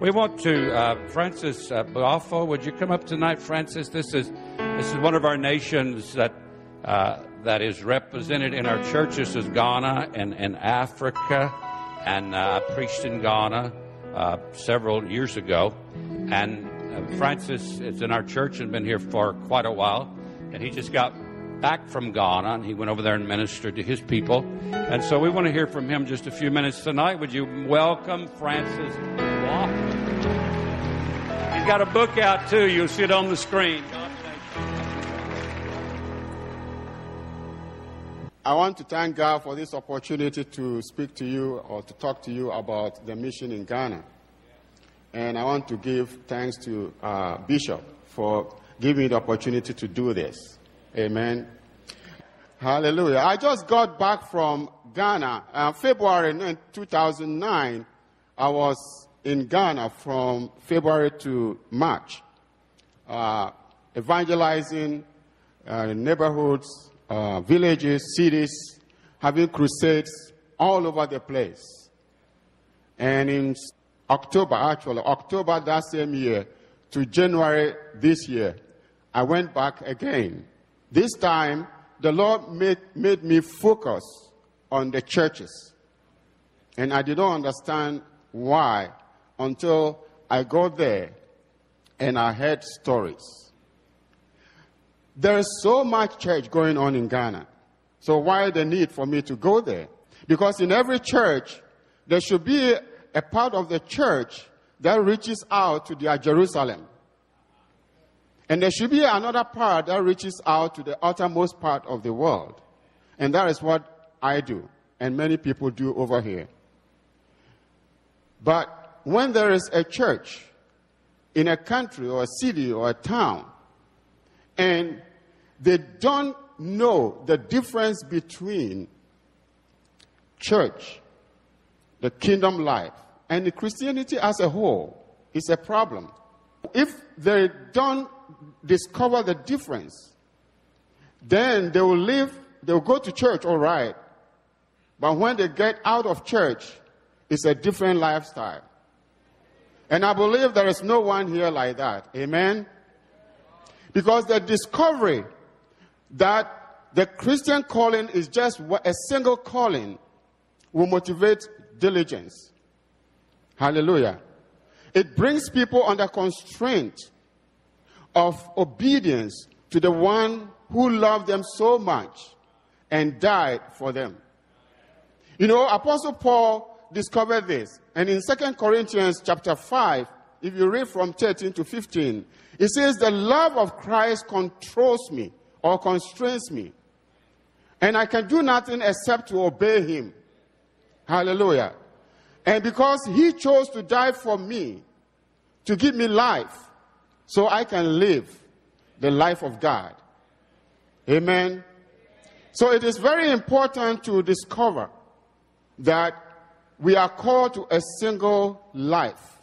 We want to, uh, Francis uh, would you come up tonight, Francis? This is this is one of our nations that uh, that is represented in our church. This is Ghana and, and Africa, and uh, I preached in Ghana uh, several years ago. And uh, Francis is in our church and been here for quite a while, and he just got back from Ghana, and he went over there and ministered to his people. And so we want to hear from him just a few minutes tonight. Would you welcome Francis got a book out too. You'll see it on the screen. I want to thank God for this opportunity to speak to you or to talk to you about the mission in Ghana. And I want to give thanks to uh, Bishop for giving me the opportunity to do this. Amen. Hallelujah. I just got back from Ghana. Uh, February 2009, I was in Ghana from February to March, uh, evangelizing uh, neighborhoods, uh, villages, cities, having crusades all over the place. And in October, actually, October that same year to January this year, I went back again. This time, the Lord made, made me focus on the churches. And I did not understand why until I got there and I heard stories. There is so much church going on in Ghana. So why the need for me to go there? Because in every church, there should be a part of the church that reaches out to their Jerusalem. And there should be another part that reaches out to the uttermost part of the world. And that is what I do, and many people do over here. But when there is a church in a country or a city or a town, and they don't know the difference between church, the kingdom life, and the Christianity as a whole is a problem. If they don't discover the difference, then they will live, they will go to church, all right. But when they get out of church, it's a different lifestyle. And I believe there is no one here like that. Amen? Because the discovery that the Christian calling is just a single calling will motivate diligence. Hallelujah. It brings people under constraint of obedience to the one who loved them so much and died for them. You know, Apostle Paul discovered this. And in 2 Corinthians chapter 5, if you read from 13 to 15, it says, The love of Christ controls me or constrains me. And I can do nothing except to obey him. Hallelujah. And because he chose to die for me, to give me life, so I can live the life of God. Amen. So it is very important to discover that we are called to a single life.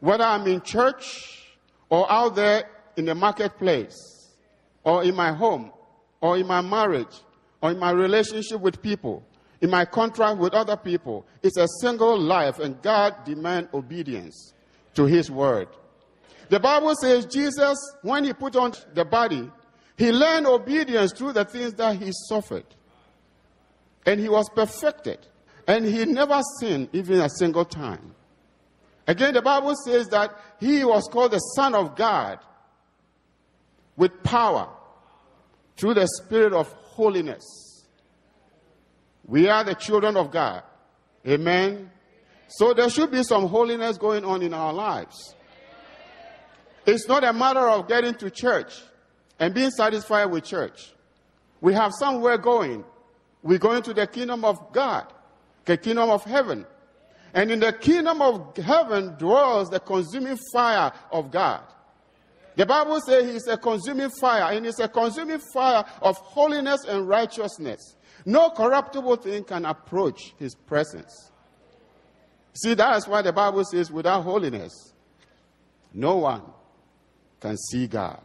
Whether I'm in church or out there in the marketplace, or in my home, or in my marriage, or in my relationship with people, in my contract with other people. It's a single life, and God demands obedience to His word. The Bible says Jesus, when He put on the body, He learned obedience through the things that He suffered. And He was perfected. And He never sinned even a single time. Again, the Bible says that He was called the Son of God with power through the spirit of holiness. We are the children of God. Amen. So there should be some holiness going on in our lives. It's not a matter of getting to church and being satisfied with church. We have somewhere going. We're going to the kingdom of God, the kingdom of heaven. And in the kingdom of heaven dwells the consuming fire of God. The Bible says he's a consuming fire, and it's a consuming fire of holiness and righteousness. No corruptible thing can approach his presence. See, that is why the Bible says, without holiness, no one can see God.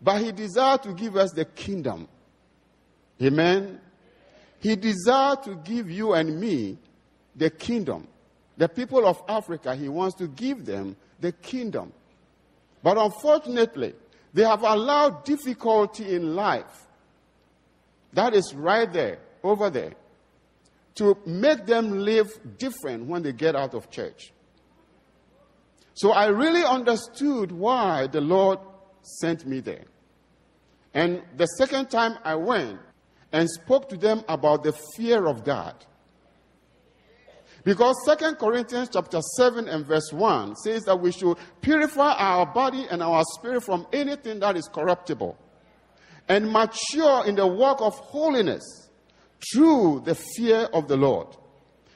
But he desired to give us the kingdom. Amen. He desired to give you and me the kingdom. the people of Africa, he wants to give them the kingdom. But unfortunately, they have allowed difficulty in life. That is right there, over there, to make them live different when they get out of church. So I really understood why the Lord sent me there. And the second time I went and spoke to them about the fear of God. Because Second Corinthians chapter 7 and verse 1 says that we should purify our body and our spirit from anything that is corruptible and mature in the work of holiness through the fear of the Lord.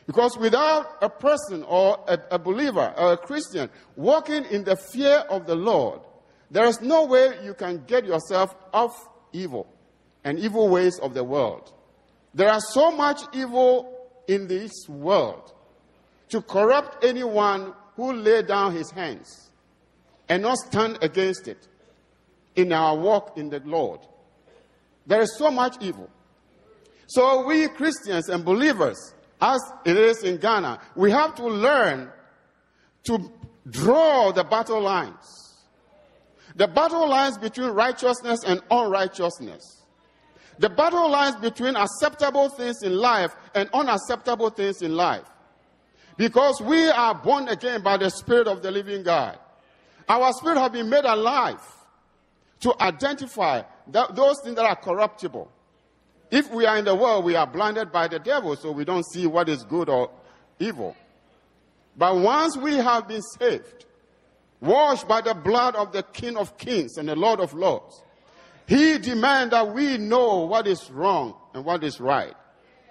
Because without a person or a, a, believer or a Christian walking in the fear of the Lord, there is no way you can get yourself off evil and evil ways of the world. There are so much evil in this world to corrupt anyone who lay down his hands and not stand against it in our walk in the Lord. There is so much evil. So we Christians and believers, as it is in Ghana, we have to learn to draw the battle lines. The battle lines between righteousness and unrighteousness. The battle lies between acceptable things in life and unacceptable things in life. Because we are born again by the Spirit of the living God. Our spirit has been made alive to identify that, those things that are corruptible. If we are in the world, we are blinded by the devil, so we don't see what is good or evil. But once we have been saved, washed by the blood of the King of Kings and the Lord of Lords, He demands that we know what is wrong and what is right.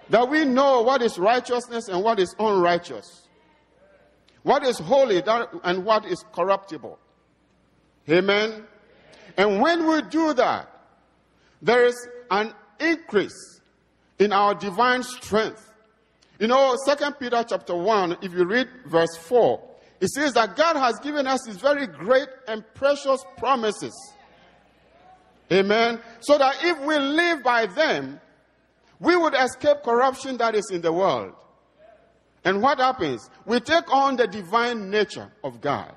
That we know what is righteousness and what is unrighteous. What is holy and what is corruptible. Amen. And when we do that, there is an increase in our divine strength. You know, Second Peter chapter 1, if you read verse 4, it says that God has given us his very great and precious promises. Amen. So that if we live by them, we would escape corruption that is in the world. And what happens? We take on the divine nature of God.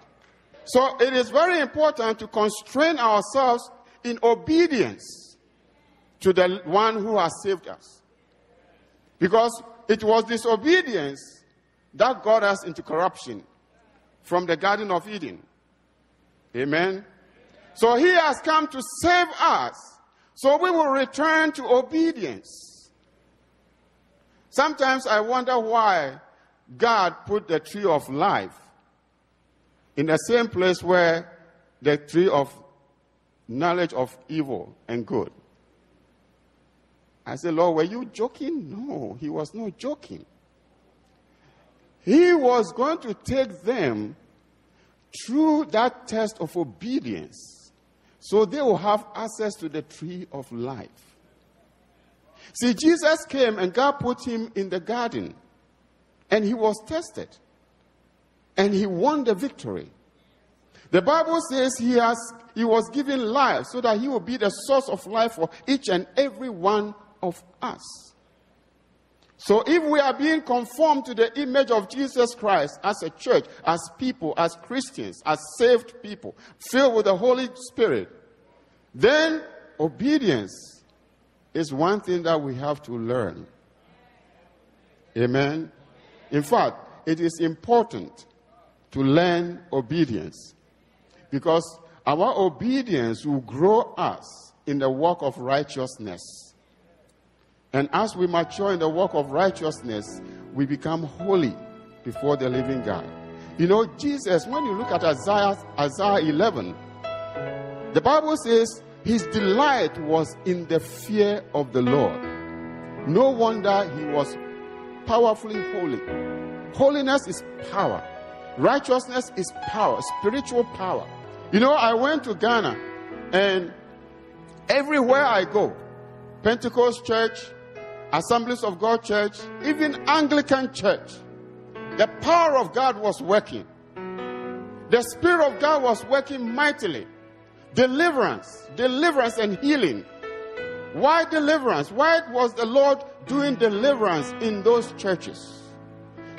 So it is very important to constrain ourselves in obedience to the one who has saved us. Because it was disobedience that got us into corruption from the Garden of Eden. Amen. So he has come to save us. So we will return to obedience. Sometimes I wonder why God put the tree of life in the same place where the tree of knowledge of evil and good. I said, Lord, were you joking? No, he was not joking. He was going to take them through that test of obedience so they will have access to the tree of life. See, Jesus came and God put him in the garden and he was tested and he won the victory. The Bible says he, has, he was given life so that he will be the source of life for each and every one of us. So if we are being conformed to the image of Jesus Christ as a church, as people, as Christians, as saved people, filled with the Holy Spirit, then obedience is one thing that we have to learn. Amen. In fact, it is important to learn obedience because our obedience will grow us in the work of righteousness. And as we mature in the work of righteousness, we become holy before the living God. You know, Jesus, when you look at Isaiah, Isaiah 11, the Bible says his delight was in the fear of the Lord. No wonder he was powerfully holy. Holiness is power. Righteousness is power, spiritual power. You know, I went to Ghana and everywhere I go, Pentecost Church, Assemblies of God Church, even Anglican Church, the power of God was working. The Spirit of God was working mightily. Deliverance, deliverance and healing. Why deliverance? Why was the Lord doing deliverance in those churches?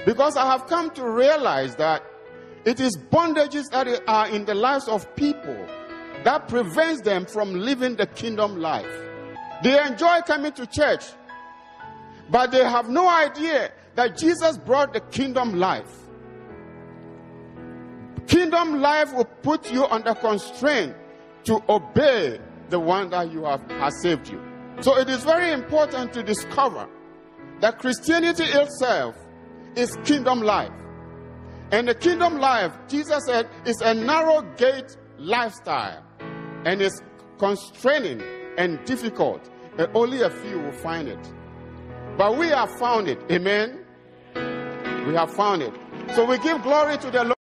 Because I have come to realize that it is bondages that are in the lives of people that prevents them from living the kingdom life. They enjoy coming to church, but they have no idea that Jesus brought the kingdom life. Kingdom life will put you under constraint to obey the one that you have has saved you. So it is very important to discover that Christianity itself is kingdom life. And the kingdom life, Jesus said, is a narrow gate lifestyle and it's constraining and difficult, and only a few will find it. But we have found it. Amen. We have found it. So we give glory to the Lord.